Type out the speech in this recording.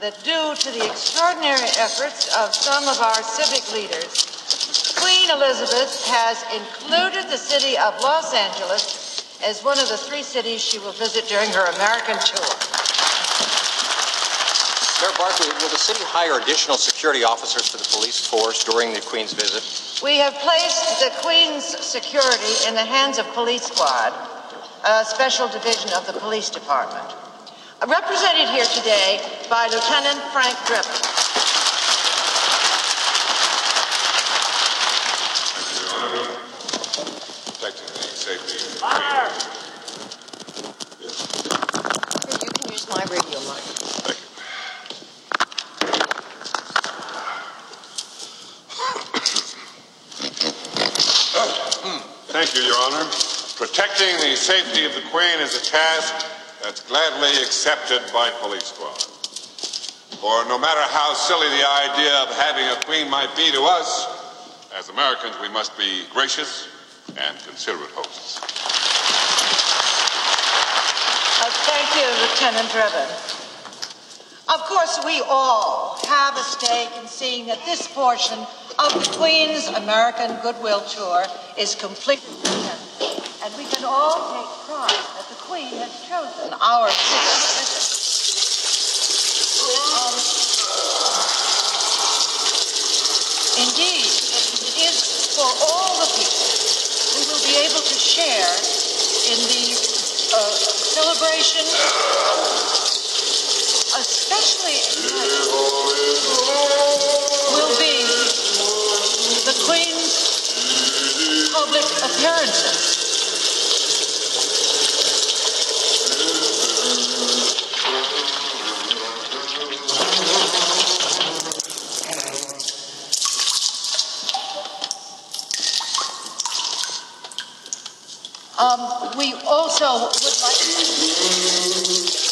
that due to the extraordinary efforts of some of our civic leaders, Queen Elizabeth has included the city of Los Angeles as one of the three cities she will visit during her American tour. Mayor Barkley, will the city hire additional security officers for the police force during the Queen's visit? We have placed the Queen's security in the hands of Police Squad, a special division of the police department. Represented here today by Lieutenant Frank Drebin. Protecting the safety. Fire! You can use my radio mic. Thank you, Your Honor. Protecting the safety of the Queen is a task that's gladly accepted by police squad. For no matter how silly the idea of having a queen might be to us, as Americans, we must be gracious and considerate hosts. Uh, thank you, Lieutenant Drebin. Of course, we all have a stake in seeing that this portion of the Queen's American Goodwill Tour is successful. And we can all take pride that the Queen has chosen our to. Um, indeed, it is for all the people who will be able to share in the uh, celebration, especially will be the Queen's public appearances. Um, we also would like